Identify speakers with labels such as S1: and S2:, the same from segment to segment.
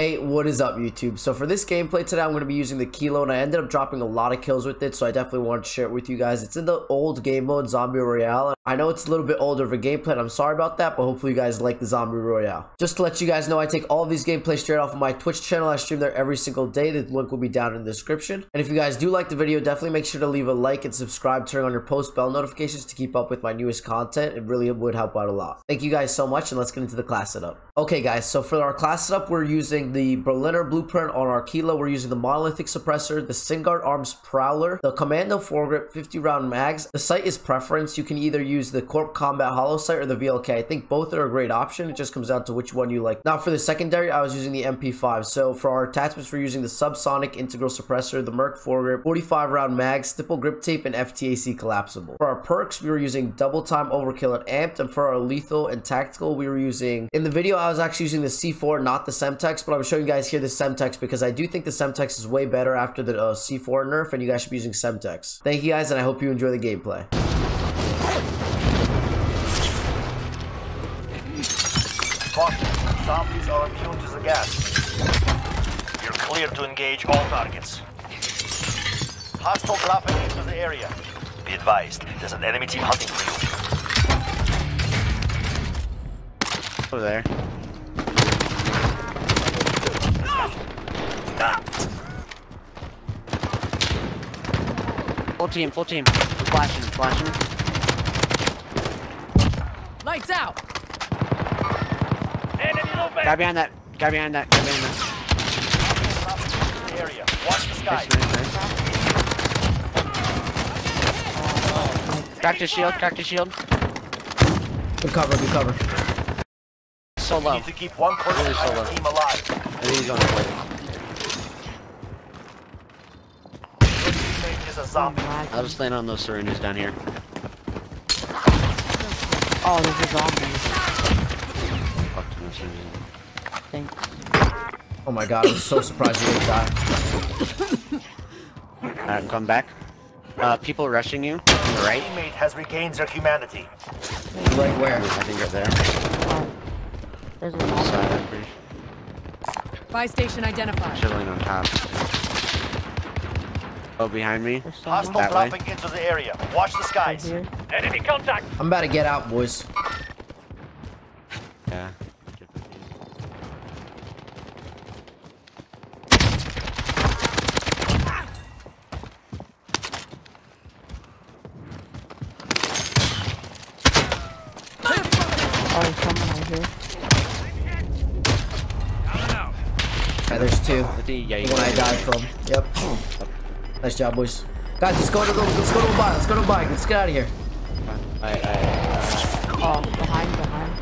S1: Hey, what is up YouTube? So for this gameplay today, I'm going to be using the Kilo and I ended up dropping a lot of kills with it, so I definitely want to share it with you guys. It's in the old game mode, Zombie Royale. I know it's a little bit older of a gameplay, I'm sorry about that, but hopefully you guys like the Zombie Royale. Just to let you guys know, I take all these gameplays straight off of my Twitch channel. I stream there every single day. The link will be down in the description. And if you guys do like the video, definitely make sure to leave a like and subscribe, turn on your post bell notifications to keep up with my newest content. It really would help out a lot. Thank you guys so much, and let's get into the class setup. Okay guys, so for our class setup, we're using the Berliner blueprint on our Kilo. We're using the monolithic suppressor, the Singuard Arms Prowler, the Commando foregrip 50 round mags. The sight is preference. You can either use the Corp Combat Holo sight or the VLK. I think both are a great option. It just comes down to which one you like. Now for the secondary, I was using the MP5. So for our attachments, we're using the Subsonic Integral Suppressor, the Merc foregrip, 45 round mag, stipple grip tape, and FTAC collapsible. For our perks, we were using double time overkill and amped. And for our lethal and tactical, we were using, in the video, I was actually using the C4, not the Semtex, but I'm showing you guys here the Semtex because I do think the Semtex is way better after the uh, C4 nerf, and you guys should be using Semtex. Thank you guys, and I hope you enjoy the gameplay.
S2: Caution, zombies are immune to the gas. You're clear to engage all targets. Hostile dropping into the area. Be advised, there's an enemy team hunting for you.
S3: Over there. Full team, full team. Flashing, flashing.
S4: Lights out!
S2: Enemy movement!
S3: Guy behind that. Guy behind that. Guy behind that.
S2: Dropping the area. Watch the sky.
S3: Nice, nice, nice. Cracked his shield, cracked his shield.
S1: Good cover, good cover.
S3: So
S2: You need to keep one person
S3: Really
S2: on your
S3: solo.
S2: team alive.
S3: I think he's on the way.
S2: Your teammate is a zombie.
S3: I'll just land on those syringes down here.
S5: Oh, there's a zombie.
S3: Fuck those syringes.
S5: Thanks.
S1: Oh my god, I'm so surprised you didn't die.
S3: Alright, come back. Uh, people rushing you. On the right.
S2: Teammate has regained their humanity.
S1: Right where?
S3: I think right there.
S5: Oh, there's a zombie.
S3: Side, I'm pretty
S4: Buy station identified.
S3: chilling on top. Oh, behind me.
S5: There's
S2: Hostile
S3: That way.
S2: dropping into the area. Watch the skies.
S5: here.
S2: Enemy contact!
S1: I'm about to get out, boys.
S3: Yeah.
S5: Oh, there's someone right here.
S1: Yeah, there's two.
S3: With the, yeah,
S1: The one I died from. Yep. Nice job, boys. Guys, let's go to the let's go to a buy. Let's go to a bike. Let's get out of here.
S3: I, I, uh,
S5: Oh, behind, behind.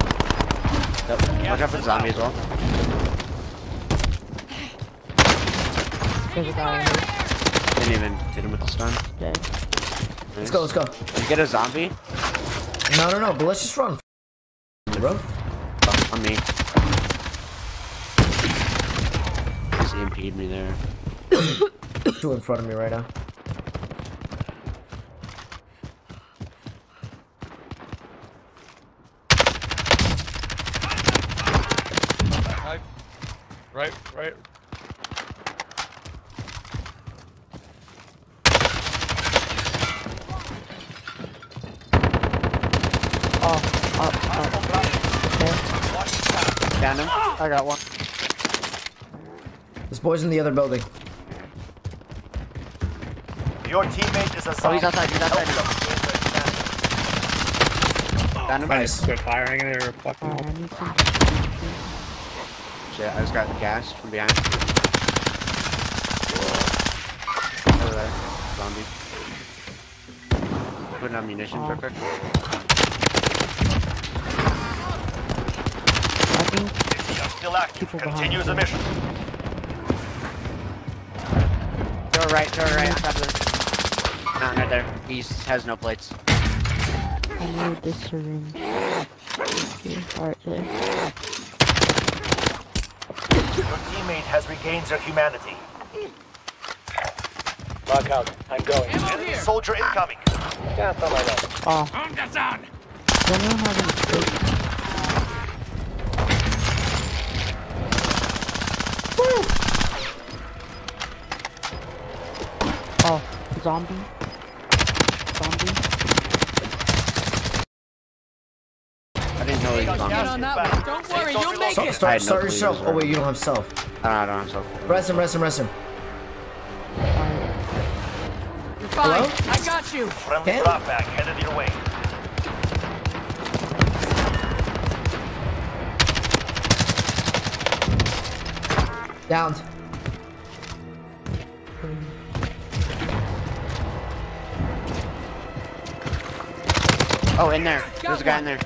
S3: yep. Watch out for the zombie as well.
S5: There's a guy right here.
S3: Didn't even hit him with the stun.
S5: Dead.
S1: Let's go. Let's go.
S3: Did you get a zombie?
S1: No, no, no. But let's just run. Bro.
S3: Oh, on me. Just me there.
S1: Two in front of me right now.
S6: Right, right, right.
S5: Oh, oh, oh. Okay.
S3: Down him.
S5: I got one.
S1: This boy's in the other building.
S2: Your teammate is a
S3: Oh,
S2: zombie.
S3: he's outside. He's outside.
S2: Help them regain their humanity.
S3: Down him.
S1: Nice.
S6: Quit firing and they were fucking.
S5: Oh, I.
S3: Shit, I just got gas from behind. Over there. Zombie. Putting on munitions real quick.
S5: I think
S2: You're still active.
S5: People behind
S2: Continue the mission.
S3: Right, go right, on top of this. Not right there. He has no plates.
S5: I need this syringe. Here, there.
S2: Your teammate has regained their humanity. Lock out. I'm going. Enemy soldier incoming.
S5: Oh. Does anyone have any Zombie. Zombie.
S3: I didn't know he was on
S4: Get on that one. Don't worry, you'll make
S1: So,
S4: it.
S3: I
S1: start
S3: no
S1: start yourself. Oh wait, you don't have self.
S3: Uh, I don't, I don't know. So.
S1: Rest him, rest him, rest him.
S4: You're fine.
S1: Hello?
S4: I got you.
S2: Friendly
S1: Ken?
S2: drop back headed your way.
S1: Downed.
S3: Oh, in there. There's a guy in there.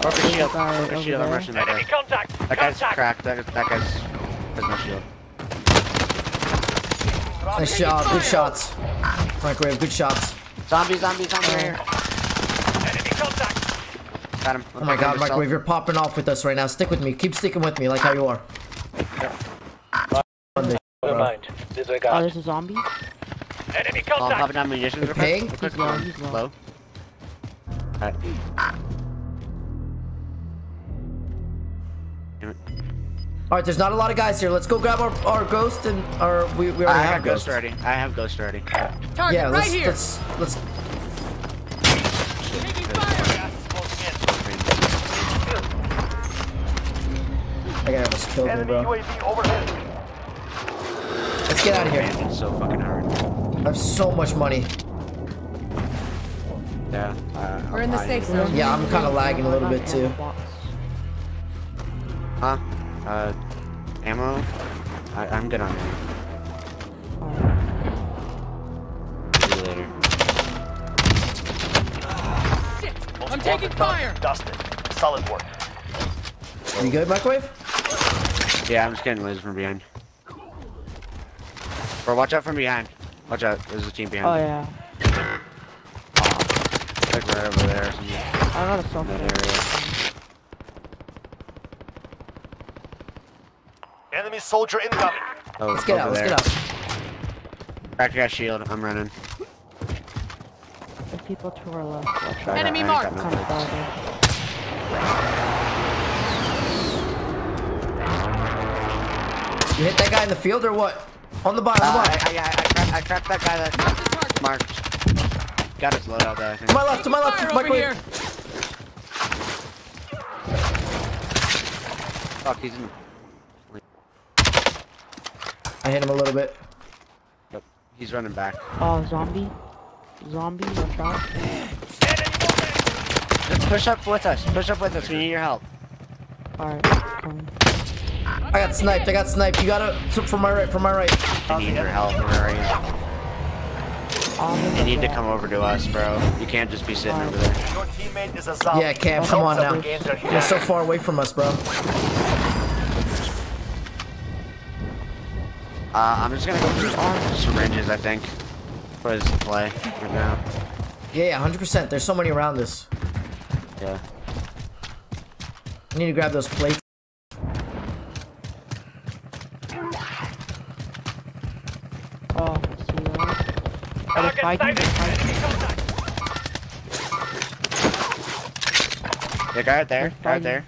S3: Broke his shield.
S5: guy
S3: Broke his shield. I'm rushing that guy.
S2: contact!
S3: That guy's cracked. That, that guy's has no shield.
S1: Nice job. Good shots. Microwave. Good shots.
S3: Zombie, zombie, zombie right here.
S2: Enemy contact!
S3: Got him.
S1: Oh my god, Microwave, you're popping off with us right now. Stick with me. Keep sticking with me like how you are.
S2: Never mind.
S5: Oh, there's a zombie.
S2: Enemy
S3: Oh, I'm
S2: contact!
S3: popping down munitions. real quick.
S5: He's low, he's low.
S3: Low. Alright.
S1: Alright, there's not a lot of guys here. Let's go grab our, our ghost and our we, we already
S3: I
S1: have
S3: have ghost
S1: ghost.
S3: already. I have ghost already.
S4: Target
S1: Yeah,
S4: right
S1: let's,
S4: here.
S1: let's let's
S4: Taking fire.
S2: Gas is closing
S1: that guy almost killed
S2: in.
S1: me,
S2: Enemy
S1: bro.
S2: UAV overhead.
S1: Let's get out of here.
S3: Man, it's so fucking hard.
S1: I have so much money.
S3: Yeah. Uh,
S4: We're in the
S3: I-
S4: safe zone.
S1: Yeah, I'm kind of lagging a little bit too.
S3: Huh? Uh, ammo? I, I'm good on ammo. See you later.
S4: Shit.
S2: Most
S4: I'm taking fire.
S2: target Dusted. Solid work.
S1: Are You good, Microwave?
S3: Yeah, I'm just getting lasers from behind. Bro, watch out from behind. Watch out. There's a team behind.
S5: Oh
S3: behind.
S5: yeah.
S3: Like right over there. or something.
S5: I got a self
S3: That area.
S2: Enemy soldier incoming.
S3: Oh,
S1: Let's get
S3: over
S1: out. Let's get out.
S3: Cracked got shield. I'm running.
S5: There's people to our left. Watch out.
S4: Enemy
S3: I ain't got
S4: marked.
S3: no
S5: Kind of
S3: bullets.
S5: bother.
S1: You hit that guy in the field or what? On the bottom.
S3: Uh,
S1: on the
S3: I,
S1: bottom.
S3: I, I, I, cracked, I cracked that guy that
S4: Mark the target.
S3: marked. Got his loadout there, I think.
S1: To my left. To my left.
S4: over
S1: Microwave.
S4: here.
S3: Fuck, he's in.
S1: I hit him a little bit.
S3: Yep. He's running back.
S5: Oh, zombie. Zombie, watch out.
S3: Just push up with us. Push up with us. We need your help.
S5: Alright, coming.
S1: I got sniped. I got sniped. You gotta to- from my right. From my right.
S3: We need your help. Where are you? You need to come over to us, bro. You can't just be sitting over there.
S2: Your teammate is a zombie.
S1: Yeah, Cam. Come on now.
S2: Gains their
S1: You're so far away from us, bro.
S3: Uh, I'm just gonna go through all syringes, I think. For his play right now.
S1: Yeah, yeah, 100%. There's so many around us.
S3: Yeah.
S1: I need to grab those plates.
S5: Oh, see that? Are they fighting? They're fighting.
S3: The guy right there. Guy right there.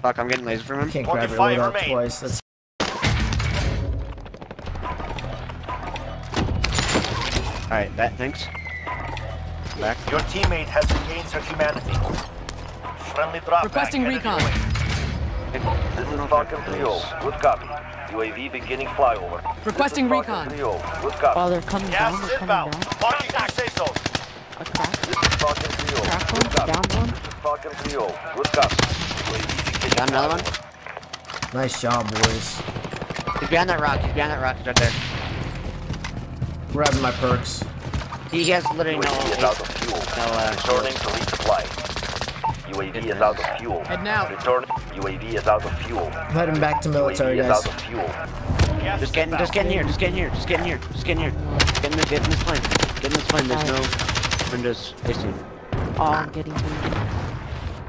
S3: Fuck, I'm getting laser from him.
S1: Can't grab it
S2: 45
S1: without twice. That's
S3: Alright, that, thanks. Back.
S2: Your teammate has regained their humanity. Friendly drop
S4: Requesting
S2: back
S4: recon.
S2: This is Falcon 3-0. Good copy. UAV beginning flyover.
S4: Requesting recon.
S2: 3-0. Good copy.
S5: Oh, they're coming
S2: Gas
S5: down. They're coming down.
S2: Marking new safe zone.
S5: A crack.
S2: Falcon 3-0.
S5: Crack
S2: Good
S5: one.
S2: copy.
S5: Down one.
S2: Falcon 3-0. Good copy. UAV beginning
S3: Got another one?
S1: nice job, boys.
S3: He's behind that rock. He's behind that rock. He's right there.
S1: Grabbing my perks.
S3: He has literally no.
S2: UAV is out of fuel.
S3: No, uh,
S2: Returning to resupply. UAV is out of fuel.
S4: Heading out.
S2: Return. UAV is out of fuel.
S1: I'm heading back to military,
S2: UAV is
S1: guys.
S2: out of fuel. Gas
S3: Just
S2: is
S3: get just get in here, just get in here, just get in here, just get in here. Get in, the, get in this plane. Get in this plane, there's no windows facing.
S5: Oh, I'm getting him.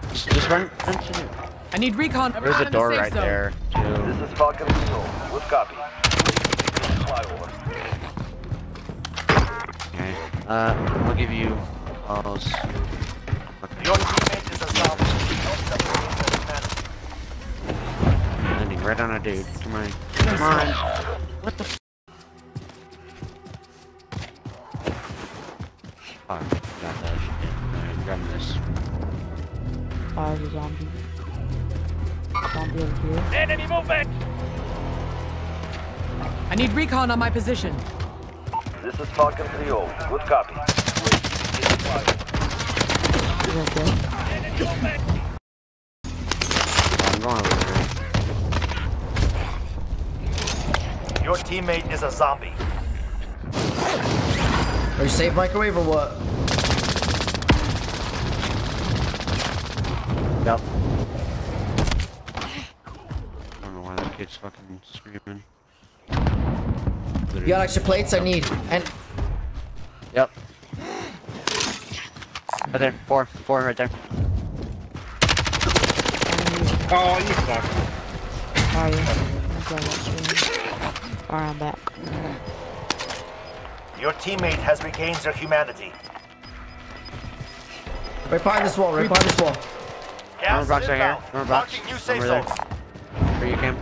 S3: Just, just run, run to it.
S4: I need recon.
S3: There's
S4: Everyone
S3: a
S4: in the
S3: door right
S4: zone.
S3: there, too.
S2: This is Falcon 3 Good copy. Flyover.
S3: Okay. Uh, I'll give you calls.
S2: Your teammate is a
S3: Landing right on a dude. Come on. Come on. What the f Oh, got that. Yeah, grab this.
S5: Fire the zombie. Zombie over here.
S2: Enemy movement!
S4: I need recon on my position.
S2: This is Falcon 3-0. Good copy.
S5: He's right.
S3: I'm going over there.
S2: Your teammate is a zombie.
S1: Are you safe microwave or what?
S3: Yep. I don't know why that kid's fucking screaming.
S1: You got extra plates? I need. And
S3: Yep. Right there, four, four right there.
S6: Oh, you
S5: suck. Yeah. I'm going up there. Alright, I'm back.
S2: Your teammate has regained their humanity.
S1: right behind this wall, right behind this wall.
S2: Gas
S3: Armor box right here.
S2: inbound.
S3: Armor box.
S2: Marking new safe
S3: Armor there.
S2: zones.
S3: Where you came?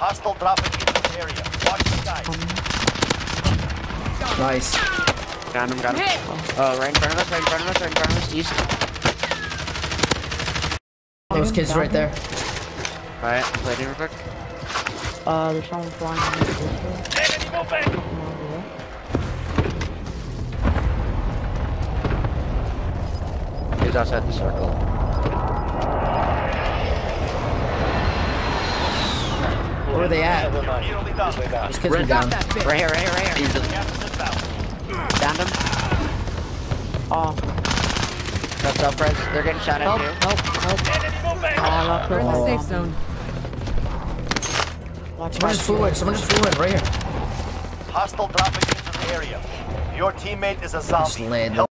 S2: Hostile dropping into the area. Watch the skies.
S1: Nice.
S3: Got him, got him.
S4: Hit!
S3: Oh, right in front of us, right in front of us, right in front of us, east.
S1: Those kids right there.
S3: Alright, plating real quick.
S5: Uh, there's someone flying in this way.
S2: Enemy movement!
S5: Someone over there.
S3: He's outside the circle.
S1: Where are they at?
S2: You're nearly done.
S1: Those kids are down.
S3: Right here, right here, right here.
S2: Gas is.
S3: Downed him.
S5: Oh,
S3: That's up, Rez. They're getting shot at
S5: help,
S3: too.
S5: help, help.
S2: Enemy movement!
S5: I got
S4: We're in the safe zone.
S5: Watch
S1: Someone just flew in. Someone just flew in right here.
S2: Hostile dropping into the area. Your teammate is a
S1: Just
S2: zombie.
S1: land.
S2: Help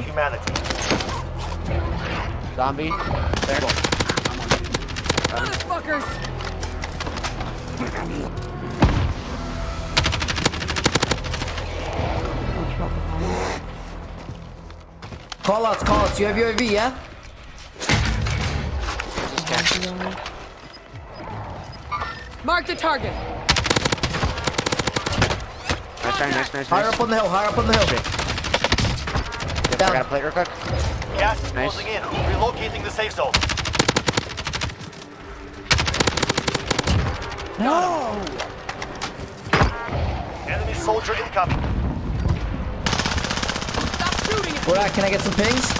S2: humanity.
S3: Zombie. There.
S4: Motherfuckers!
S5: Watch out behind.
S1: Call outs, call outs. You have UAV, yeah?
S4: Mark the target.
S3: Nice try, nice, nice,
S1: Higher up on the hill, higher up on the hill.
S3: I
S1: Down.
S3: got a plate real quick.
S2: Gas is
S3: Nice.
S2: closing in. Relocating the safe zone.
S5: No!
S2: Enemy soldier incoming.
S4: Stop shooting at
S1: Where at? Can I get some pings?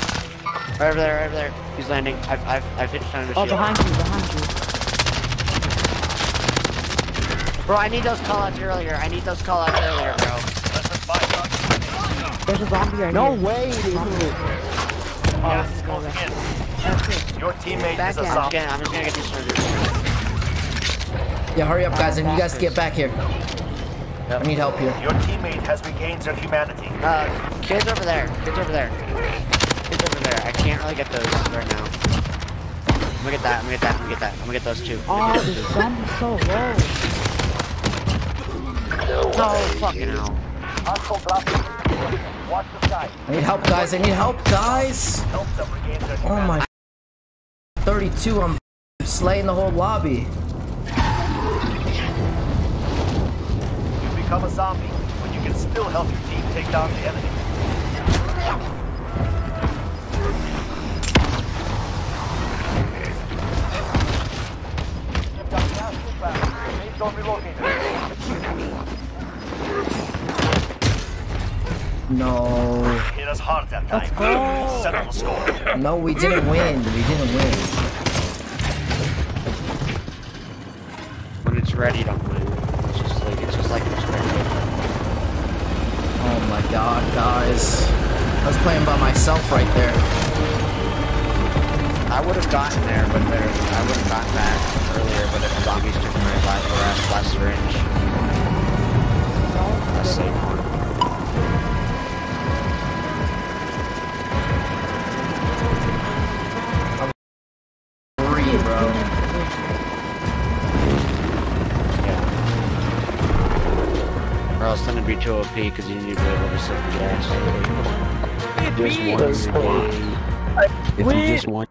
S3: Right over there, right over there. He's landing. I've, I've, I've hit under
S5: Oh,
S3: shield.
S5: behind you, behind you.
S3: Bro, I need those callouts earlier. I need those callouts earlier, bro.
S2: Less than five seconds.
S5: There's a zombie right
S7: No
S5: here.
S7: way, dude.
S2: Gas oh, is closing in. Your teammate
S3: Back
S2: is a
S3: in. I'm
S2: zombie.
S3: gonna, I'm just gonna get these soldiers.
S1: Yeah, hurry up, guys, and you guys get back here. I need help here.
S2: Your teammate has regained their humanity.
S3: Uh, kids over there. Kids over there. Kids over there. I can't really get those right now. I'm gonna get that. I'm gonna get that. I'm gonna get that. I'm gonna get those two.
S5: Oh,
S3: gonna
S5: the
S3: get those two.
S5: so low.
S3: Oh, fucking hell.
S2: Hostile dropping. Watch the sky.
S1: I need help, guys. I need help, guys.
S2: Help them regain their
S1: Oh my. 32. I'm slaying the whole lobby.
S2: Become a zombie, but you can still help your team take down the enemy. You've got gas inbound. Safe zone relocated.
S1: No.
S2: Hit us hard that time. Settle the score.
S1: No, we didn't win. We didn't win.
S3: When it's ready, don't win. It's just like it's just like it's ready.
S1: Oh my god, guys. I was playing by myself right there.
S3: I would have gotten there, but there I would have gotten back earlier, but if zombies took my last last last syringe. That's safe one.
S1: Bro.
S3: Yeah. Or else then it'd be too OP because one.